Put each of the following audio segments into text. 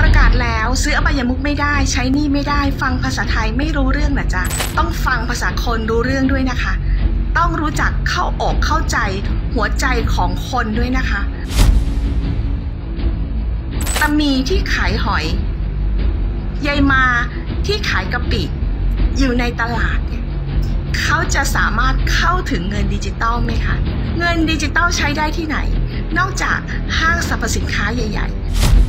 ประกาศแล้วซื้ออบายมุกไม่ได้ ใช้หนี่ไม่ได้ ฟังภาษาไทยไม่รู้เรื่องนะจ๊ะต้องฟังภาษาคนรู้เรื่องด้วยนะคะ ต้องรู้จักเข้าอกเข้าใจ หัวใจของคนด้วยนะคะตามีที่ขายหอยยายมาที่ขายกะปิอยู่ในตลาดเนี่ยเขาจะสามารถเข้าถึงเงินดิจิตอลไหมคะเงินดิจิตอลใช้ได้ที่ไหน นอกจากห้างสรรพสินค้าใหญ่ ๆ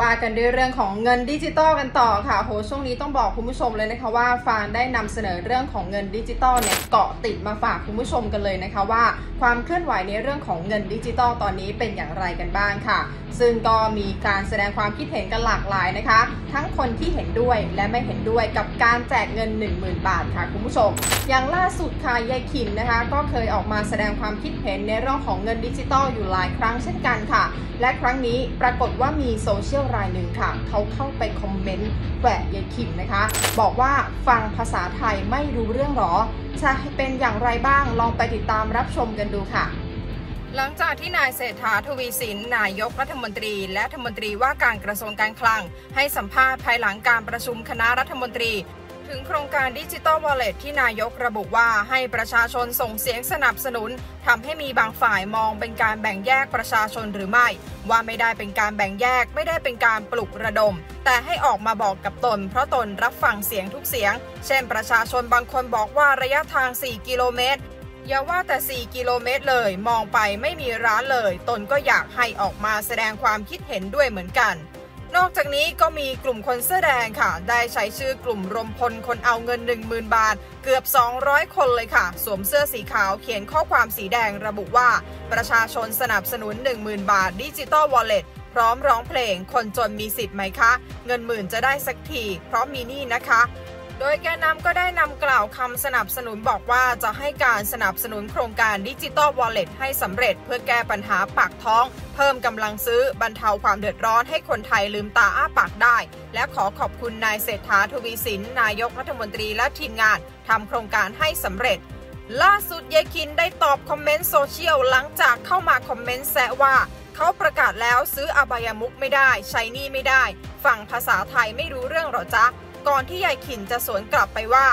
ว่ากันด้วยเรื่องของเงินดิจิตอลกันต่อค่ะโหช่วงนี้ต้องบอกคุณผู้ชมเลยนะคะว่าฟางได้นำเสนอเรื่องของเงินดิจิตอลเนี่ยเกาะติดมาฝากคุณผู้ชมกันเลยนะคะว่า ความเคลื่อนไหวในเรื่องของเงินดิจิตอลตอนนี้เป็นอย่างไรกันบ้างค่ะ ซึ่งก็มีการแสดงความคิดเห็นกันหลากหลายนะคะ ทั้งคนที่เห็นด้วยและไม่เห็นด้วยกับการแจกเงิน 10,000 บาทค่ะคุณผู้ชม อย่างล่าสุดค่ะยายขิ่นนะคะ ก็เคยออกมาแสดงความคิดเห็นในเรื่องของเงินดิจิตอลอยู่หลายครั้งเช่นกันค่ะ และครั้งนี้ปรากฏว่ามีโซเชียลรายหนึ่งค่ะ เขาเข้าไปคอมเมนต์แซะยายขิ่นนะคะ บอกว่าฟังภาษาไทยไม่รู้เรื่องหรอ จะเป็นอย่างไรบ้างลองไปติดตามรับชมกันดูค่ะหลังจากที่นายเศรษฐาทวีสิน นายกรัฐมนตรี และรัฐมนตรีว่าการกระทรวงการคลัง ให้สัมภาษณ์ภายหลังการประชุมคณะรัฐมนตรี ถึงโครงการดิจิตอลวอลเล็ตที่นายกระบุว่าให้ประชาชนส่งเสียงสนับสนุนทำให้มีบางฝ่ายมองเป็นการแบ่งแยกประชาชนหรือไม่ ว่าไม่ได้เป็นการแบ่งแยกไม่ได้เป็นการปลุกระดม แต่ให้ออกมาบอกกับตน เพราะตนรับฟังเสียงทุกเสียง เช่น ประชาชนบางคนบอกว่าระยะทาง 4 กิโลเมตรอย่าว่าแต่ 4 กิโลเมตรเลย มองไปไม่มีร้านเลย ตนก็อยากให้ออกมาแสดงความคิดเห็นด้วยเหมือนกัน นอกจากนี้ก็มีกลุ่มคนเสื้อแดงค่ะ ได้ใช้ชื่อกลุ่มรวมพลคนเอาเงิน 10,000 บาท เกือบ 200 คนเลยค่ะ สวมเสื้อสีขาวเขียนข้อความสีแดงระบุว่า ประชาชนสนับสนุน 10,000 บาทดิจิตอลวอลเล็ตพร้อมร้องเพลงคนจนมีสิทธิ์ไหมคะ เงินหมื่นจะได้สักที เพราะมีหนี้นะคะ โดยแกนนำก็ได้นำกล่าวคำสนับสนุนบอกว่าจะให้การสนับสนุนโครงการดิจิตอลวอลเล็ตให้สำเร็จเพื่อแก้ปัญหาปากท้อง เพิ่มกำลังซื้อบรรเทาความเดือดร้อนให้คนไทยลืมตาอ้าปากได้ และขอขอบคุณนายเศรษฐาทวีสิน นายกรัฐมนตรีและทีมงานทำโครงการให้สำเร็จล่าสุดยายคินได้ตอบคอมเมนต์โซเชียลหลังจากเข้ามาคอมเมนต์แซะว่า เขาประกาศแล้วซื้ออบายมุกไม่ได้ ใช้นี่ไม่ได้ ฟังภาษาไทยไม่รู้เรื่องหรอจ๊ะ ก่อนที่ยายขินจะสวนกลับไปว่า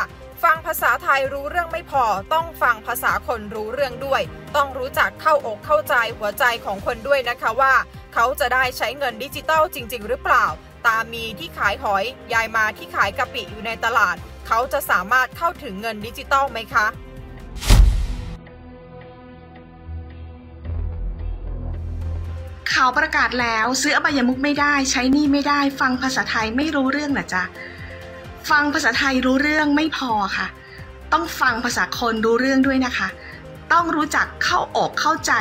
ฟังภาษาไทยรู้เรื่องไม่พอ ต้องฟังภาษาคนรู้เรื่องด้วย ต้องรู้จักเข้าอกเข้าใจหัวใจของคนด้วยนะคะว่า เขาจะได้ใช้เงินดิจิตอลจริง ๆ หรือเปล่า ตามีที่ขายหอย ยายมาที่ขายกะปิอยู่ในตลาด เขาจะสามารถเข้าถึงเงินดิจิตอลไหมคะข่าวประกาศแล้วซื้ออบายมุกไม่ได้ ใช้นี่ไม่ได้ ฟังภาษาไทยไม่รู้เรื่องนะจ๊ะ ฟังภาษาไทยรู้เรื่องไม่พอค่ะ ต้องฟังภาษาคนรู้เรื่องด้วยนะคะ ต้องรู้จักเข้าอกเข้าใจ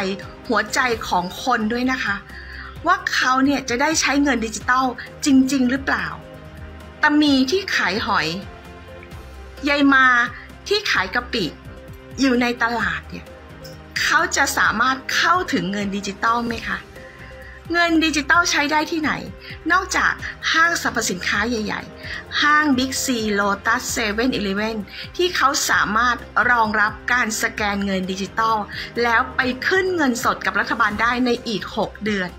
หัวใจของคนด้วยนะคะ ว่าเขาเนี่ยจะได้ใช้เงินดิจิตอลจริง ๆ หรือเปล่าตามีที่ขายหอยยายมาที่ขายกะปิ อยู่ในตลาดเนี่ยเขาจะสามารถเข้าถึงเงินดิจิตอลไหมคะ เงินดิจิตอลใช้ได้ที่ไหน นอกจากห้างสรรพสินค้าใหญ่ ๆ ห้าง Big C Lotus 7 e เ e ่ e ที่เขาสามารถรองรับการสแกนเงินดิจิตอลแล้วไปขึ้นเงินสดกับรัฐบาลได้ในอีก 6 เดือน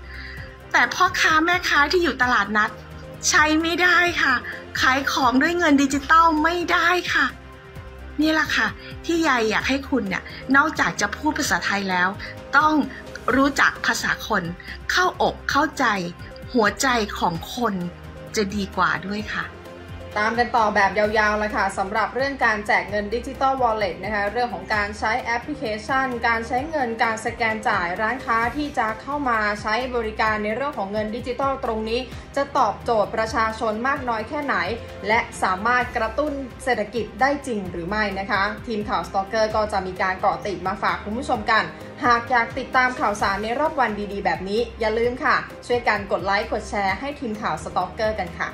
แต่พ่อค้าแม่ค้าที่อยู่ตลาดนัด ใช้ไม่ได้ค่ะ ขายของด้วยเงินดิจิตอลไม่ได้ค่ะนี่แหละค่ะ ที่ยายอยากให้คุณเนี่ยนอกจากจะพูดภาษาไทยแล้ว ต้อง รู้จักภาษาคน เข้าอกเข้าใจ หัวใจของคนจะดีกว่าด้วยค่ะ ตามกันต่อแบบยาวๆเลยค่ะสำหรับเรื่องการแจกเงินดิจิ t a ลวอลเล็ตนะคะเรื่องของการใช้แอปพลิเคชัน การใช้เงินการสแกนจ่ายร้านค้าที่จะเข้ามาใช้บริการในเรื่องของเงินดิจิตอลตรงนี้ จะตอบโจทย์ประชาชนมากน้อยแค่ไหน และสามารถกระตุ้นเศรษฐกิจได้จริงหรือไม่นะคะ ทีมข่าว STALKER ก็จะมีการเกาะติดมาฝากคุณผู้ชมกัน หากอยากติดตามข่าวสารในรอบวันดีๆ แบบนี้ อย่าลืมค่ะ ช่วยกันกดไลค์กดแชร์ให้ทีมข่าวสตอกเกอร์กันค่ะ